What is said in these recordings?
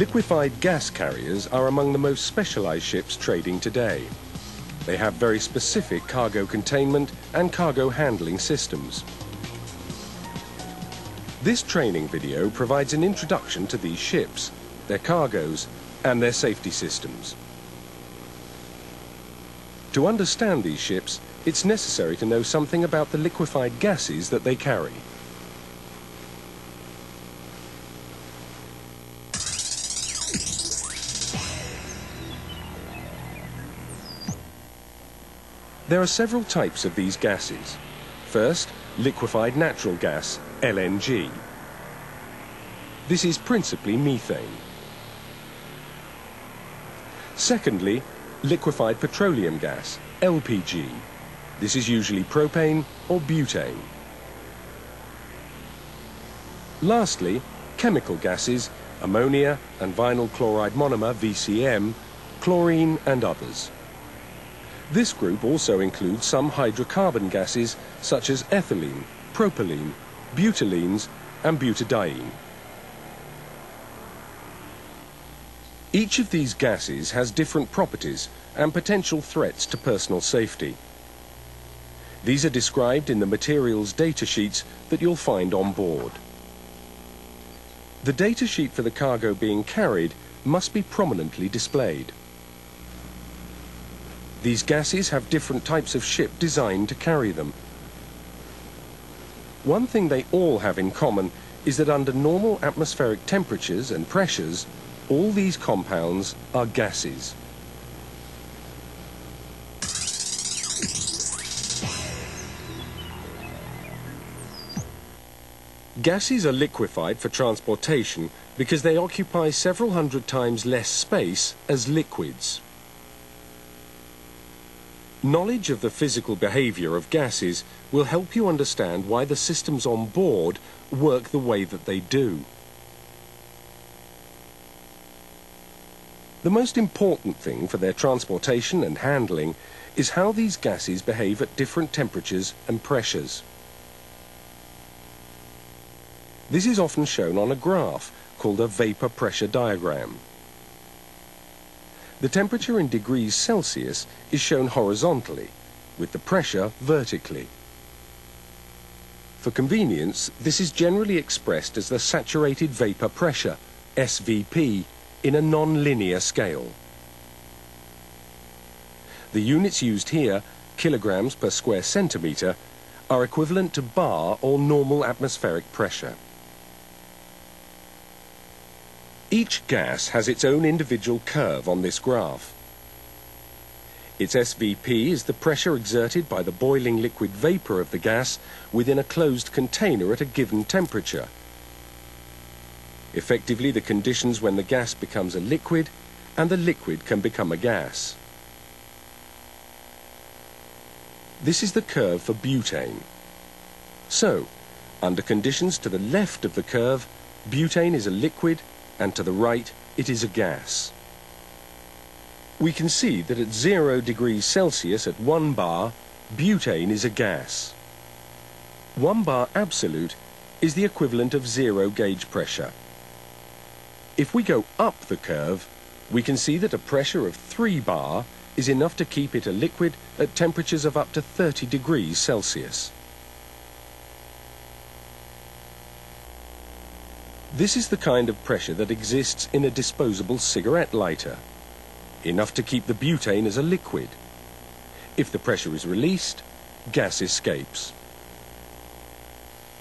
Liquefied gas carriers are among the most specialized ships trading today. They have very specific cargo containment and cargo handling systems. This training video provides an introduction to these ships, their cargoes and their safety systems. To understand these ships, it's necessary to know something about the liquefied gases that they carry. There are several types of these gases. First, liquefied natural gas, LNG. This is principally methane. Secondly, liquefied petroleum gas, LPG. This is usually propane or butane. Lastly, chemical gases, ammonia and vinyl chloride monomer, VCM, chlorine and others. This group also includes some hydrocarbon gases such as ethylene, propylene, butylenes and butadiene. Each of these gases has different properties and potential threats to personal safety. These are described in the materials data sheets that you'll find on board. The data sheet for the cargo being carried must be prominently displayed. These gases have different types of ship designed to carry them. One thing they all have in common is that under normal atmospheric temperatures and pressures, all these compounds are gases. Gases are liquefied for transportation because they occupy several hundred times less space as liquids. Knowledge of the physical behavior of gases will help you understand why the systems on board work the way that they do. The most important thing for their transportation and handling is how these gases behave at different temperatures and pressures. This is often shown on a graph called a vapor pressure diagram. The temperature in degrees Celsius is shown horizontally, with the pressure vertically. For convenience, this is generally expressed as the saturated vapor pressure, SVP, in a non-linear scale. The units used here, kilograms per square centimetre, are equivalent to bar or normal atmospheric pressure. Each gas has its own individual curve on this graph. Its SVP is the pressure exerted by the boiling liquid vapour of the gas within a closed container at a given temperature. Effectively the conditions when the gas becomes a liquid and the liquid can become a gas. This is the curve for butane. So, under conditions to the left of the curve, butane is a liquid and to the right it is a gas. We can see that at 0 degrees Celsius at 1 bar, butane is a gas. 1 bar absolute is the equivalent of zero gauge pressure. If we go up the curve, we can see that a pressure of 3 bar is enough to keep it a liquid at temperatures of up to 30 degrees Celsius. This is the kind of pressure that exists in a disposable cigarette lighter, enough to keep the butane as a liquid. If the pressure is released, gas escapes.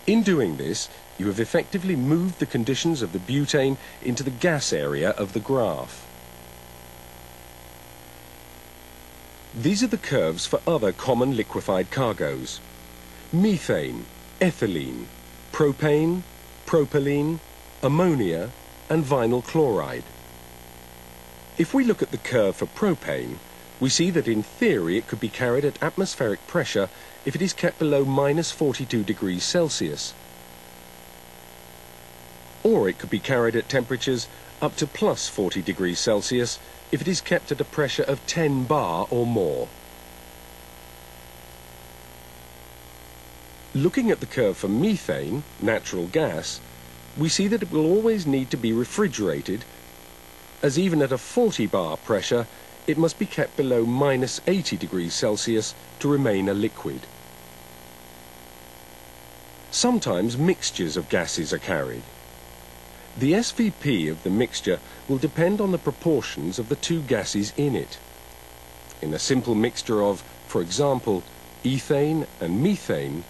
In doing this, you have effectively moved the conditions of the butane into the gas area of the graph. These are the curves for other common liquefied cargoes. Methane, ethylene, propane, propylene, ammonia and vinyl chloride. If we look at the curve for propane, we see that in theory it could be carried at atmospheric pressure if it is kept below minus 42 degrees Celsius. Or it could be carried at temperatures up to plus 40 degrees Celsius if it is kept at a pressure of 10 bar or more. Looking at the curve for methane, natural gas, we see that it will always need to be refrigerated as even at a 40 bar pressure, it must be kept below minus 80 degrees Celsius to remain a liquid. Sometimes mixtures of gases are carried. The SVP of the mixture will depend on the proportions of the two gases in it. In a simple mixture of, for example, ethane and methane,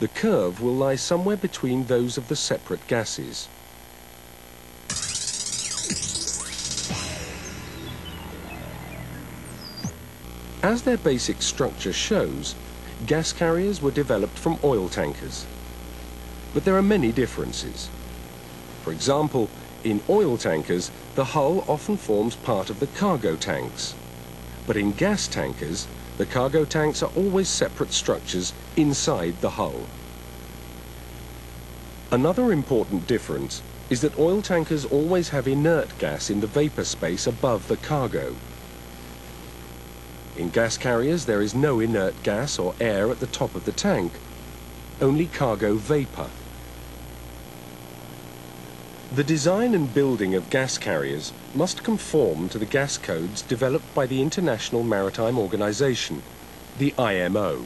the curve will lie somewhere between those of the separate gases. As their basic structure shows, gas carriers were developed from oil tankers. But there are many differences. For example, in oil tankers, the hull often forms part of the cargo tanks. But in gas tankers, the cargo tanks are always separate structures inside the hull. Another important difference is that oil tankers always have inert gas in the vapor space above the cargo. In gas carriers, there is no inert gas or air at the top of the tank, only cargo vapor. The design and building of gas carriers must conform to the gas codes developed by the International Maritime Organization, the IMO.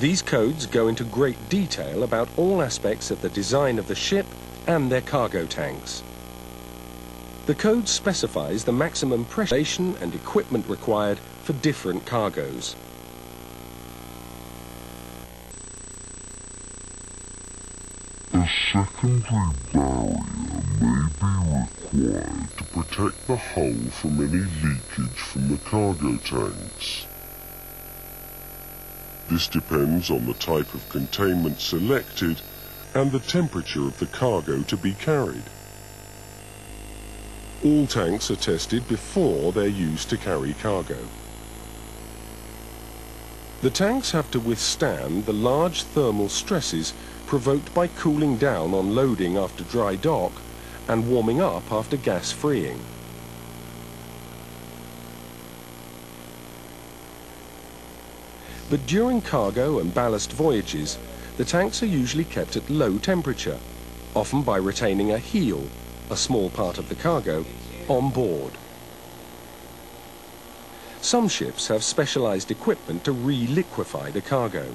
These codes go into great detail about all aspects of the design of the ship and their cargo tanks. The code specifies the maximum pressure and equipment required for different cargoes. Secondary barrier may be required to protect the hull from any leakage from the cargo tanks. This depends on the type of containment selected and the temperature of the cargo to be carried. All tanks are tested before they're used to carry cargo. The tanks have to withstand the large thermal stresses provoked by cooling down on loading after dry dock and warming up after gas freeing. But during cargo and ballast voyages, the tanks are usually kept at low temperature, often by retaining a heel, a small part of the cargo, on board. Some ships have specialized equipment to re-liquefy the cargo.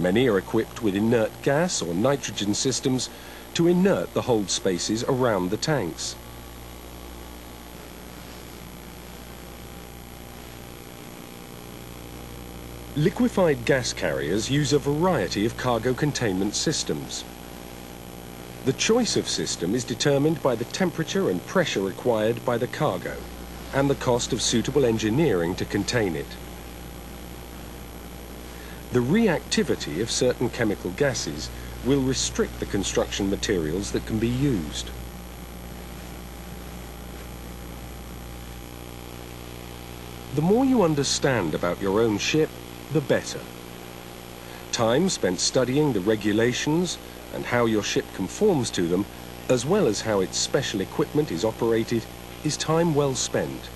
Many are equipped with inert gas or nitrogen systems to inert the hold spaces around the tanks. Liquefied gas carriers use a variety of cargo containment systems. The choice of system is determined by the temperature and pressure required by the cargo and the cost of suitable engineering to contain it. The reactivity of certain chemical gases will restrict the construction materials that can be used. The more you understand about your own ship, the better. Time spent studying the regulations and how your ship conforms to them, as well as how its special equipment is operated, is time well spent.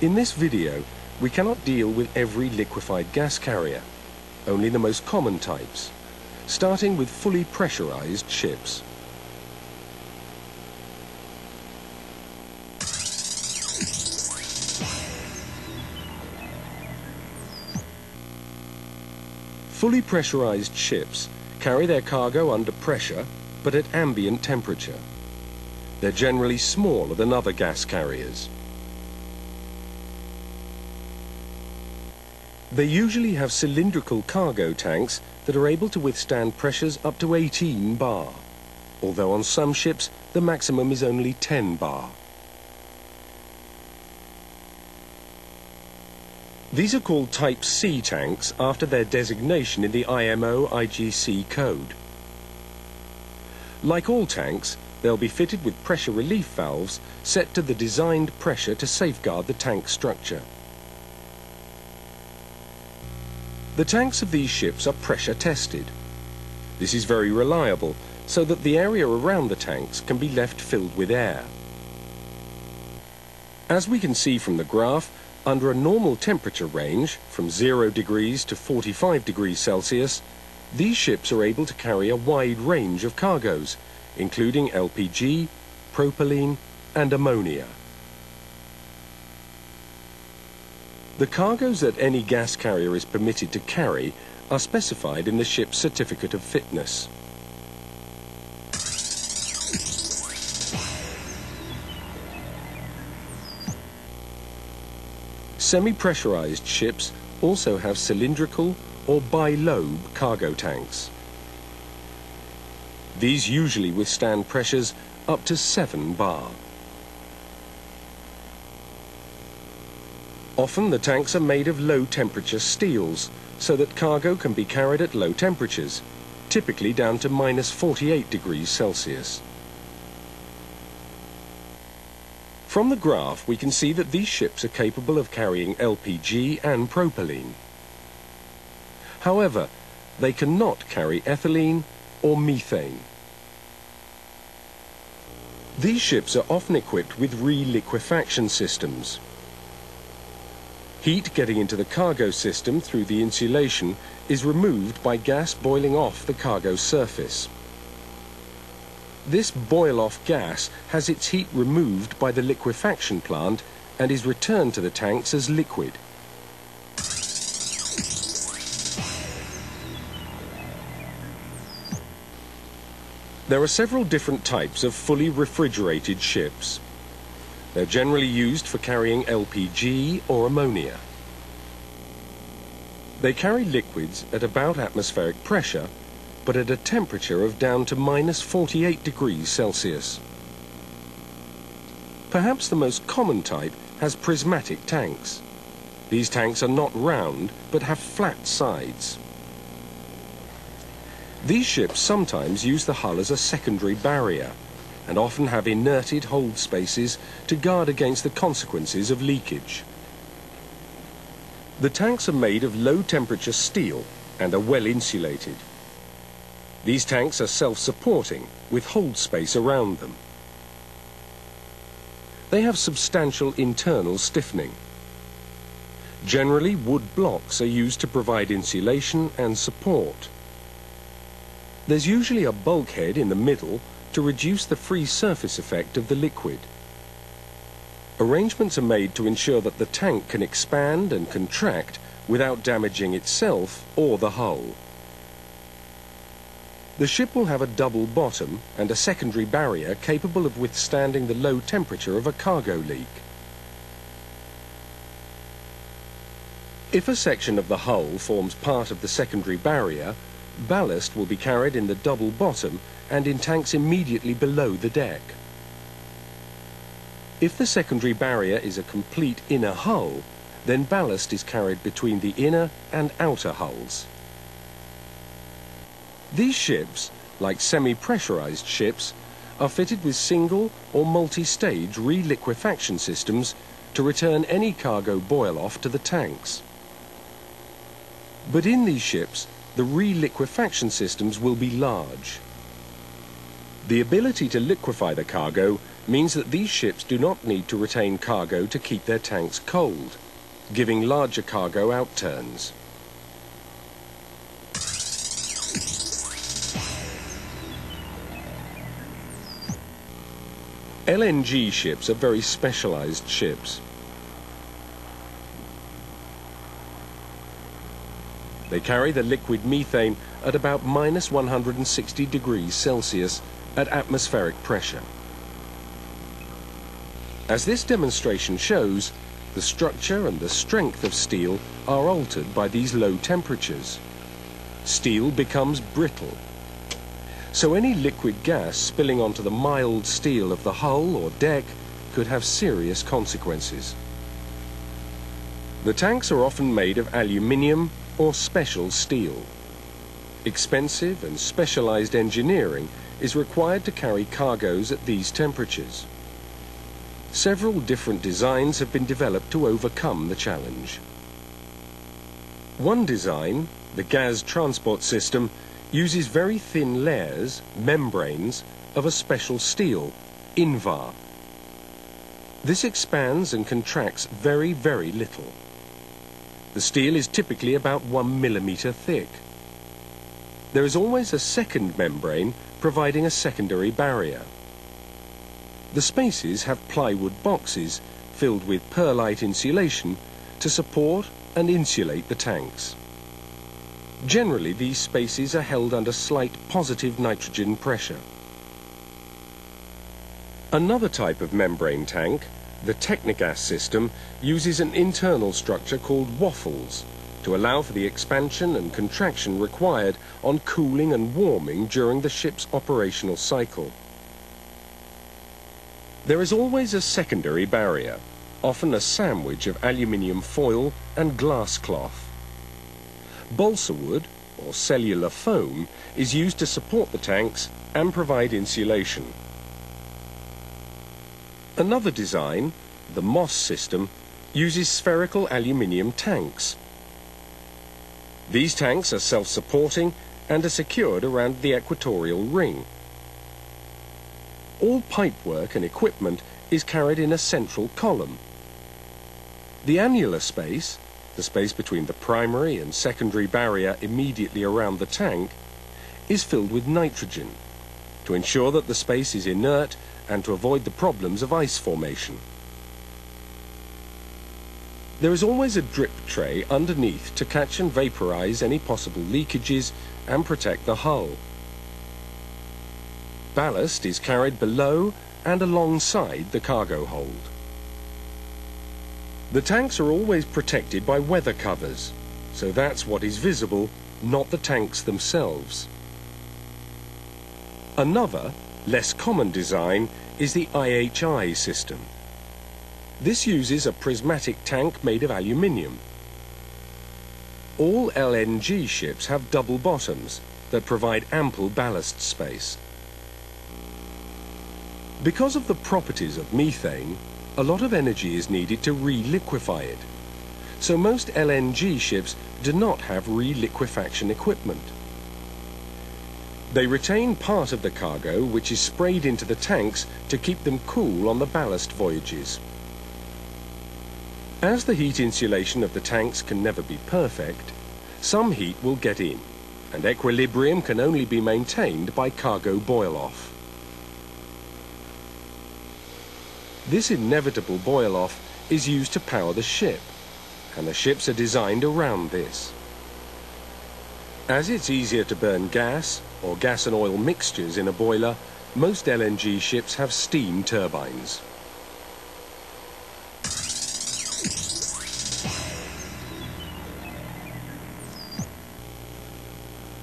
In this video, we cannot deal with every liquefied gas carrier, only the most common types, starting with fully pressurized ships. Fully pressurized ships carry their cargo under pressure, but at ambient temperature. They're generally smaller than other gas carriers. They usually have cylindrical cargo tanks that are able to withstand pressures up to 18 bar, although on some ships the maximum is only 10 bar. These are called Type C tanks after their designation in the IMO IGC code. Like all tanks, they'll be fitted with pressure relief valves set to the designed pressure to safeguard the tank structure. The tanks of these ships are pressure tested. This is very reliable, so that the area around the tanks can be left filled with air. As we can see from the graph, under a normal temperature range, from 0 degrees to 45 degrees Celsius, these ships are able to carry a wide range of cargoes, including LPG, propylene and ammonia. The cargoes that any gas carrier is permitted to carry are specified in the ship's certificate of fitness. Semi-pressurized ships also have cylindrical or bi-lobe cargo tanks. These usually withstand pressures up to 7 bar. Often the tanks are made of low temperature steels so that cargo can be carried at low temperatures, typically down to minus 48 degrees Celsius. From the graph we can see that these ships are capable of carrying LPG and propylene. However, they cannot carry ethylene or methane. These ships are often equipped with reliquefaction systems, Heat getting into the cargo system through the insulation is removed by gas boiling off the cargo surface. This boil-off gas has its heat removed by the liquefaction plant and is returned to the tanks as liquid. There are several different types of fully refrigerated ships. They're generally used for carrying LPG or ammonia. They carry liquids at about atmospheric pressure, but at a temperature of down to minus 48 degrees Celsius. Perhaps the most common type has prismatic tanks. These tanks are not round, but have flat sides. These ships sometimes use the hull as a secondary barrier and often have inerted hold spaces to guard against the consequences of leakage. The tanks are made of low temperature steel and are well insulated. These tanks are self-supporting with hold space around them. They have substantial internal stiffening. Generally, wood blocks are used to provide insulation and support. There's usually a bulkhead in the middle to reduce the free surface effect of the liquid. Arrangements are made to ensure that the tank can expand and contract without damaging itself or the hull. The ship will have a double bottom and a secondary barrier capable of withstanding the low temperature of a cargo leak. If a section of the hull forms part of the secondary barrier, ballast will be carried in the double bottom and in tanks immediately below the deck. If the secondary barrier is a complete inner hull, then ballast is carried between the inner and outer hulls. These ships, like semi-pressurized ships, are fitted with single or multi-stage reliquefaction systems to return any cargo boil-off to the tanks. But in these ships, the reliquefaction systems will be large. The ability to liquefy the cargo means that these ships do not need to retain cargo to keep their tanks cold, giving larger cargo outturns. LNG ships are very specialized ships. They carry the liquid methane at about minus 160 degrees Celsius at atmospheric pressure. As this demonstration shows, the structure and the strength of steel are altered by these low temperatures. Steel becomes brittle. So any liquid gas spilling onto the mild steel of the hull or deck could have serious consequences. The tanks are often made of aluminium or special steel. Expensive and specialized engineering is required to carry cargoes at these temperatures. Several different designs have been developed to overcome the challenge. One design, the Gaz Transport system, uses very thin layers, membranes, of a special steel, Invar. This expands and contracts very, very little. The steel is typically about one millimeter thick. there is always a second membrane providing a secondary barrier. The spaces have plywood boxes filled with perlite insulation to support and insulate the tanks. Generally, these spaces are held under slight positive nitrogen pressure. Another type of membrane tank, the Technigaz system, uses an internal structure called waffles to allow for the expansion and contraction required on cooling and warming during the ship's operational cycle. There is always a secondary barrier, often a sandwich of aluminium foil and glass cloth. Balsa wood, or cellular foam, is used to support the tanks and provide insulation. Another design, the Moss system, uses spherical aluminium tanks these tanks are self-supporting and are secured around the equatorial ring. All pipework and equipment is carried in a central column. The annular space, the space between the primary and secondary barrier immediately around the tank, is filled with nitrogen to ensure that the space is inert and to avoid the problems of ice formation. There is always a drip tray underneath to catch and vaporize any possible leakages and protect the hull. Ballast is carried below and alongside the cargo hold. The tanks are always protected by weather covers, so that's what is visible, not the tanks themselves. Another, less common design is the IHI system. This uses a prismatic tank made of aluminium. All LNG ships have double bottoms that provide ample ballast space. Because of the properties of methane, a lot of energy is needed to re-liquefy it. So most LNG ships do not have re-liquefaction equipment. They retain part of the cargo which is sprayed into the tanks to keep them cool on the ballast voyages. As the heat insulation of the tanks can never be perfect, some heat will get in, and equilibrium can only be maintained by cargo boil-off. This inevitable boil-off is used to power the ship, and the ships are designed around this. As it's easier to burn gas or gas and oil mixtures in a boiler, most LNG ships have steam turbines.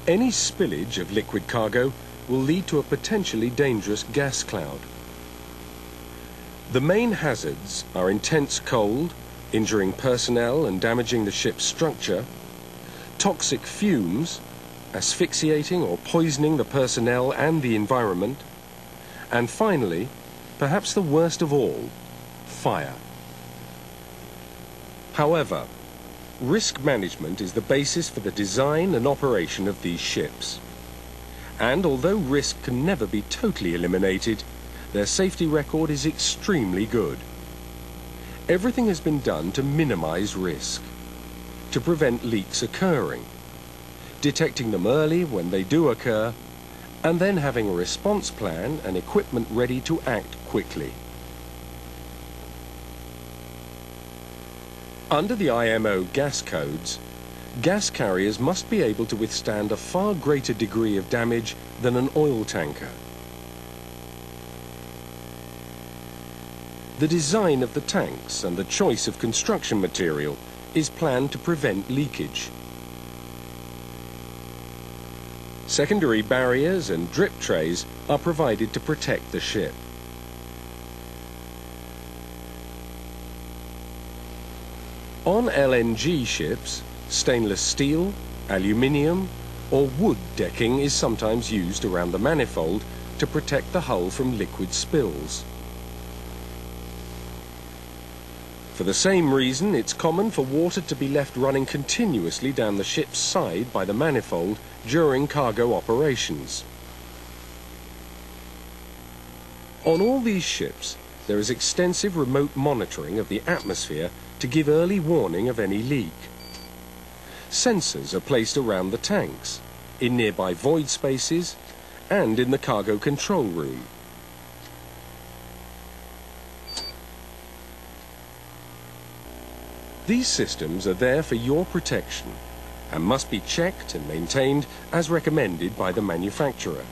Any spillage of liquid cargo will lead to a potentially dangerous gas cloud. The main hazards are intense cold, injuring personnel and damaging the ship's structure, toxic fumes, asphyxiating or poisoning the personnel and the environment, and finally, perhaps the worst of all, fire. However, Risk management is the basis for the design and operation of these ships. And although risk can never be totally eliminated, their safety record is extremely good. Everything has been done to minimize risk, to prevent leaks occurring, detecting them early when they do occur, and then having a response plan and equipment ready to act quickly. Under the IMO gas codes, gas carriers must be able to withstand a far greater degree of damage than an oil tanker. The design of the tanks and the choice of construction material is planned to prevent leakage. Secondary barriers and drip trays are provided to protect the ship. On LNG ships, stainless steel, aluminium or wood decking is sometimes used around the manifold to protect the hull from liquid spills. For the same reason, it's common for water to be left running continuously down the ship's side by the manifold during cargo operations. On all these ships, there is extensive remote monitoring of the atmosphere to give early warning of any leak. Sensors are placed around the tanks, in nearby void spaces, and in the cargo control room. These systems are there for your protection and must be checked and maintained as recommended by the manufacturer.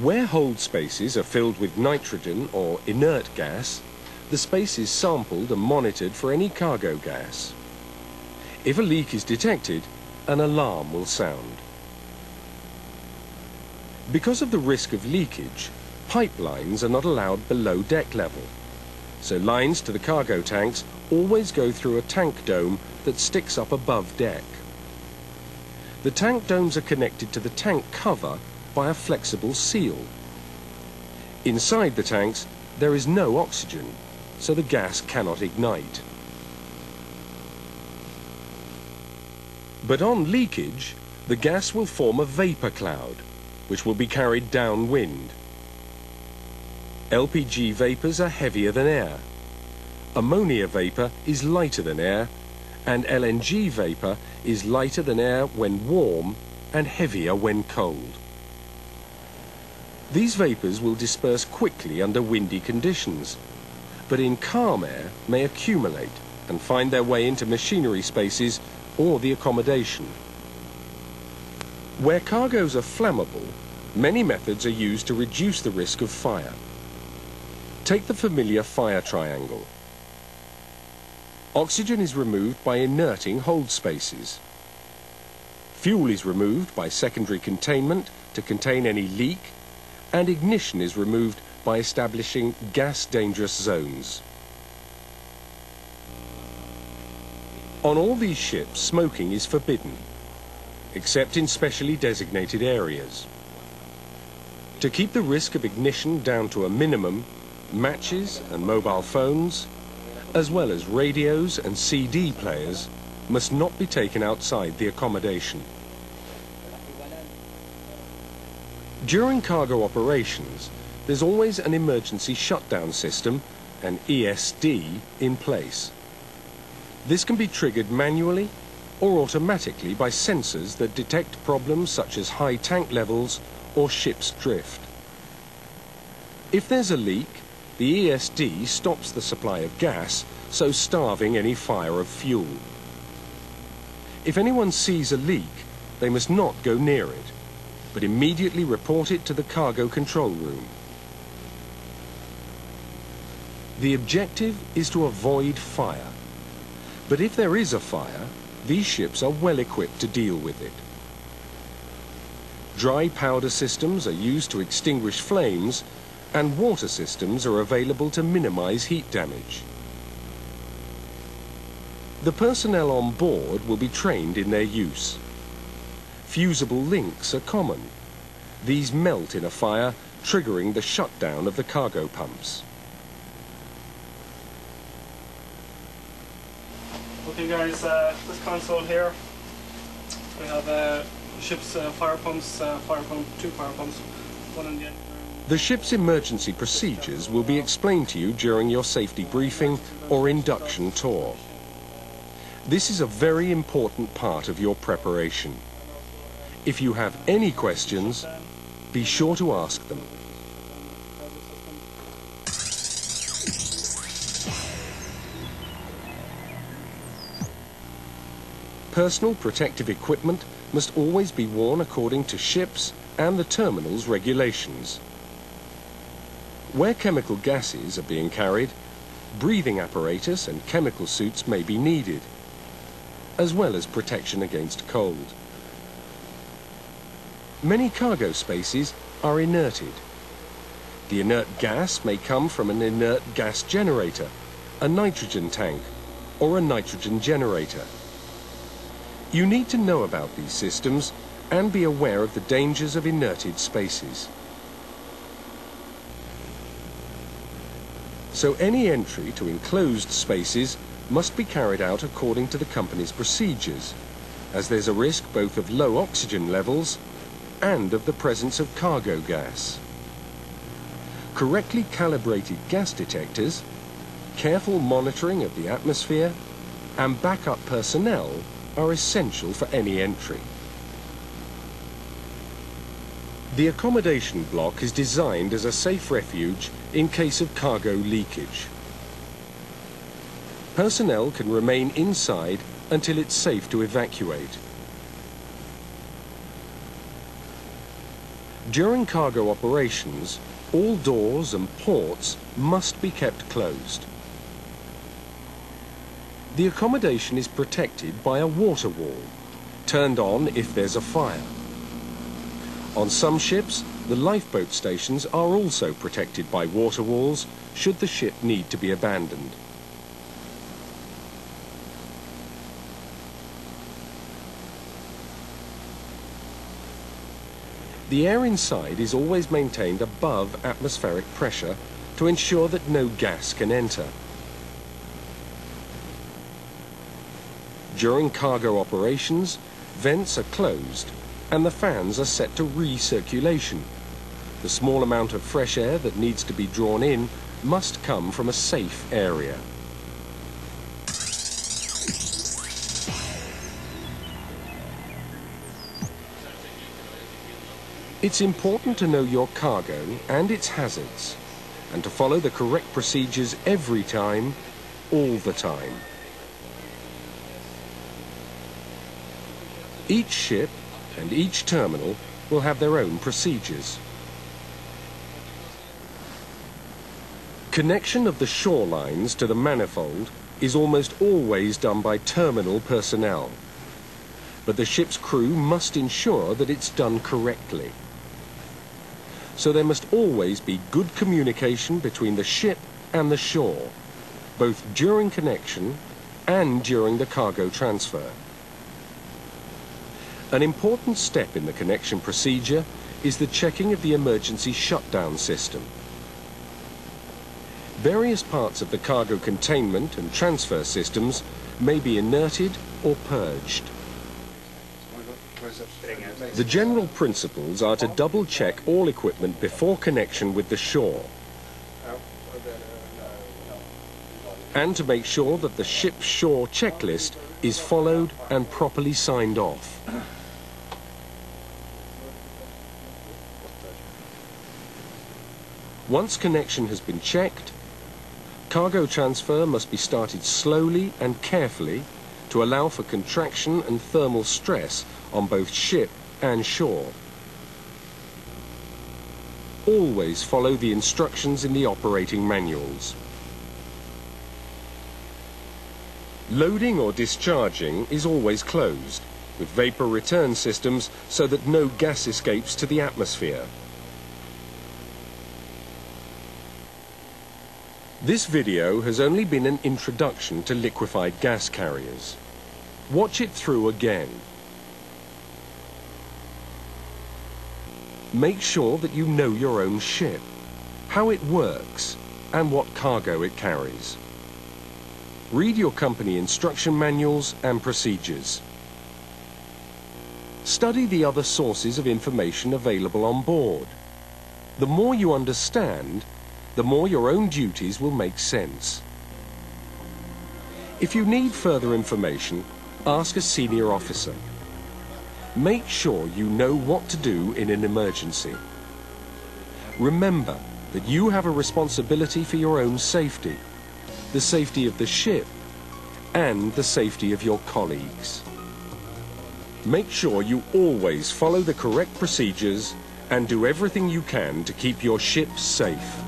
Where hold spaces are filled with nitrogen or inert gas, the space is sampled and monitored for any cargo gas. If a leak is detected, an alarm will sound. Because of the risk of leakage, pipelines are not allowed below deck level. So lines to the cargo tanks always go through a tank dome that sticks up above deck. The tank domes are connected to the tank cover by a flexible seal. Inside the tanks, there is no oxygen, so the gas cannot ignite. But on leakage, the gas will form a vapor cloud, which will be carried downwind. LPG vapors are heavier than air. Ammonia vapor is lighter than air, and LNG vapor is lighter than air when warm and heavier when cold. These vapors will disperse quickly under windy conditions, but in calm air may accumulate and find their way into machinery spaces or the accommodation. Where cargoes are flammable, many methods are used to reduce the risk of fire. Take the familiar fire triangle. Oxygen is removed by inerting hold spaces. Fuel is removed by secondary containment to contain any leak, and ignition is removed by establishing gas dangerous zones. On all these ships, smoking is forbidden, except in specially designated areas. To keep the risk of ignition down to a minimum, matches and mobile phones, as well as radios and CD players, must not be taken outside the accommodation. During cargo operations, there's always an emergency shutdown system, an ESD, in place. This can be triggered manually or automatically by sensors that detect problems such as high tank levels or ship's drift. If there's a leak, the ESD stops the supply of gas, so starving any fire of fuel. If anyone sees a leak, they must not go near it, but immediately report it to the cargo control room. The objective is to avoid fire. But if there is a fire, these ships are well equipped to deal with it. Dry powder systems are used to extinguish flames and water systems are available to minimize heat damage. The personnel on board will be trained in their use. Fusible links are common. These melt in a fire, triggering the shutdown of the cargo pumps. Okay guys, uh, this console here, we have uh, ship's uh, fire pumps, uh, fire pump, two fire pumps, one in the end. The ship's emergency procedures will be explained to you during your safety briefing or induction tour. This is a very important part of your preparation. If you have any questions, be sure to ask them. Personal protective equipment must always be worn according to ships and the terminal's regulations. Where chemical gases are being carried, breathing apparatus and chemical suits may be needed, as well as protection against cold. Many cargo spaces are inerted. The inert gas may come from an inert gas generator, a nitrogen tank, or a nitrogen generator. You need to know about these systems and be aware of the dangers of inerted spaces. So any entry to enclosed spaces must be carried out according to the company's procedures, as there's a risk both of low oxygen levels and of the presence of cargo gas. Correctly calibrated gas detectors, careful monitoring of the atmosphere, and backup personnel are essential for any entry. The accommodation block is designed as a safe refuge in case of cargo leakage. Personnel can remain inside until it's safe to evacuate. During cargo operations, all doors and ports must be kept closed. The accommodation is protected by a water wall, turned on if there's a fire. On some ships, the lifeboat stations are also protected by water walls should the ship need to be abandoned. The air inside is always maintained above atmospheric pressure to ensure that no gas can enter. During cargo operations, vents are closed and the fans are set to recirculation. The small amount of fresh air that needs to be drawn in must come from a safe area. It's important to know your cargo and its hazards and to follow the correct procedures every time, all the time. Each ship and each terminal will have their own procedures. Connection of the shorelines to the manifold is almost always done by terminal personnel. But the ship's crew must ensure that it's done correctly so there must always be good communication between the ship and the shore, both during connection and during the cargo transfer. An important step in the connection procedure is the checking of the emergency shutdown system. Various parts of the cargo containment and transfer systems may be inerted or purged. The general principles are to double check all equipment before connection with the shore and to make sure that the ship's shore checklist is followed and properly signed off. Once connection has been checked, cargo transfer must be started slowly and carefully to allow for contraction and thermal stress on both ship and shore. Always follow the instructions in the operating manuals. Loading or discharging is always closed, with vapour return systems so that no gas escapes to the atmosphere. This video has only been an introduction to liquefied gas carriers. Watch it through again. Make sure that you know your own ship, how it works, and what cargo it carries. Read your company instruction manuals and procedures. Study the other sources of information available on board. The more you understand, the more your own duties will make sense. If you need further information, ask a senior officer. Make sure you know what to do in an emergency. Remember that you have a responsibility for your own safety, the safety of the ship, and the safety of your colleagues. Make sure you always follow the correct procedures and do everything you can to keep your ship safe.